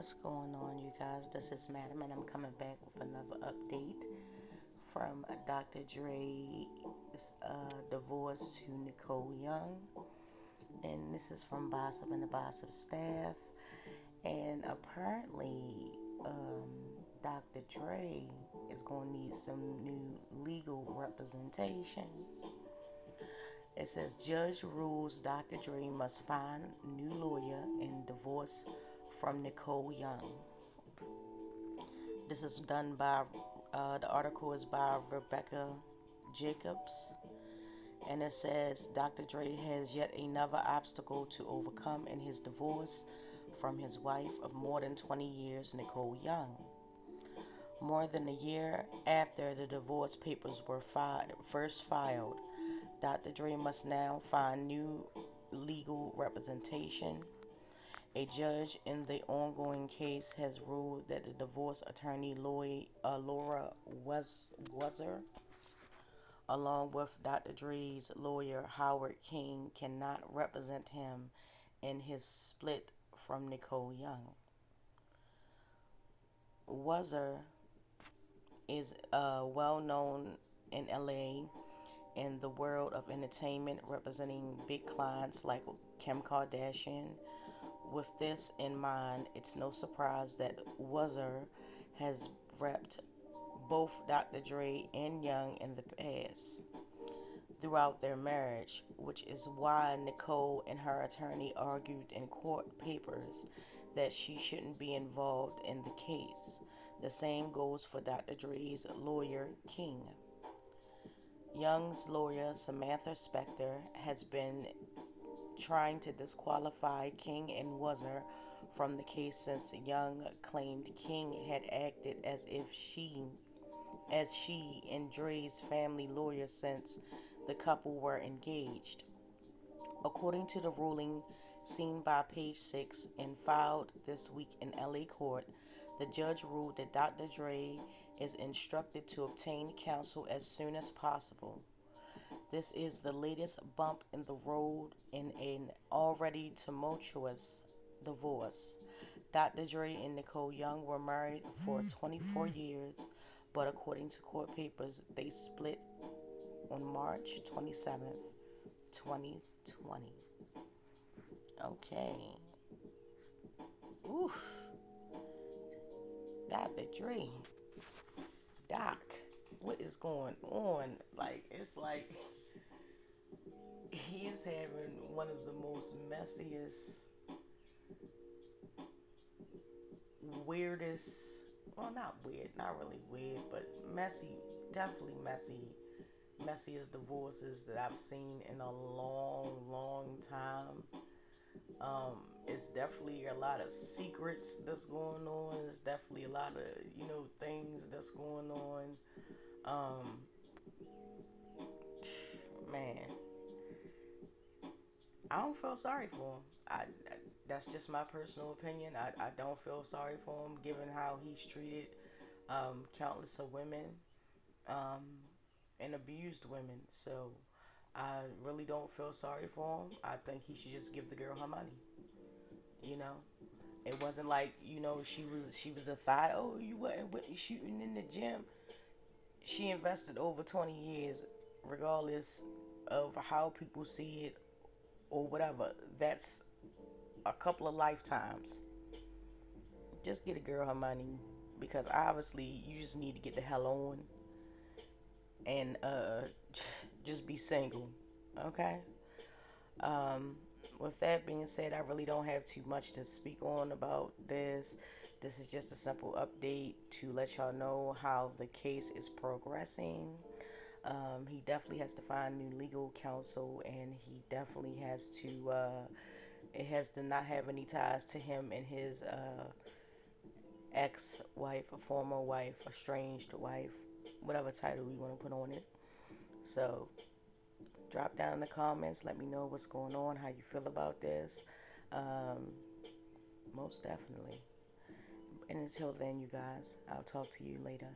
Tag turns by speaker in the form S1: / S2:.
S1: what's going on, you guys? This is Madam, and I'm coming back with another update from Dr. Dre's uh, divorce to Nicole Young. And this is from Boss and the Boss staff. And apparently, um, Dr. Dre is going to need some new legal representation. It says Judge rules Dr. Dre must find new lawyer and divorce from Nicole Young. This is done by, uh, the article is by Rebecca Jacobs. And it says Dr. Dre has yet another obstacle to overcome in his divorce from his wife of more than 20 years, Nicole Young. More than a year after the divorce papers were fi- first filed, Dr. Dre must now find new legal representation a judge in the ongoing case has ruled that the divorce attorney Lloyd, uh, Laura Wasser, along with Dr. Dre's lawyer Howard King, cannot represent him in his split from Nicole Young. Wasser is uh, well known in LA in the world of entertainment, representing big clients like Kim Kardashian, with this in mind, it's no surprise that Wasser has repped both Dr. Dre and Young in the past throughout their marriage, which is why Nicole and her attorney argued in court papers that she shouldn't be involved in the case. The same goes for Dr. Dre's lawyer, King. Young's lawyer, Samantha Spector, has been trying to disqualify King and Wasser from the case since Young claimed King had acted as if she as she and Dre's family lawyer since the couple were engaged. According to the ruling seen by page 6 and filed this week in LA court, the judge ruled that Dr. Dre is instructed to obtain counsel as soon as possible. This is the latest bump in the road in an already tumultuous divorce. Dr. Dre and Nicole Young were married for mm-hmm. 24 years, but according to court papers, they split on March 27th, 2020. Okay. Oof. Dr. Dre. Doc. What is going on? Like, it's like he is having one of the most messiest, weirdest, well, not weird, not really weird, but messy, definitely messy, messiest divorces that I've seen in a long, long time. Um, it's definitely a lot of secrets that's going on. It's definitely a lot of, you know, things that's going on. Um, I don't feel sorry for him. I, that's just my personal opinion. I, I don't feel sorry for him given how he's treated um, countless of women um, and abused women. So I really don't feel sorry for him. I think he should just give the girl her money. You know, it wasn't like you know she was she was a thought. Oh, you wasn't shooting in the gym. She invested over 20 years, regardless of how people see it or whatever. That's a couple of lifetimes. Just get a girl her money because obviously you just need to get the hell on and uh, just be single. Okay? Um, with that being said, I really don't have too much to speak on about this. This is just a simple update to let y'all know how the case is progressing. Um, he definitely has to find new legal counsel, and he definitely has to. Uh, it has to not have any ties to him and his uh, ex-wife, a former wife, estranged wife, whatever title you want to put on it. So, drop down in the comments. Let me know what's going on, how you feel about this. Um, most definitely. And until then, you guys, I'll talk to you later.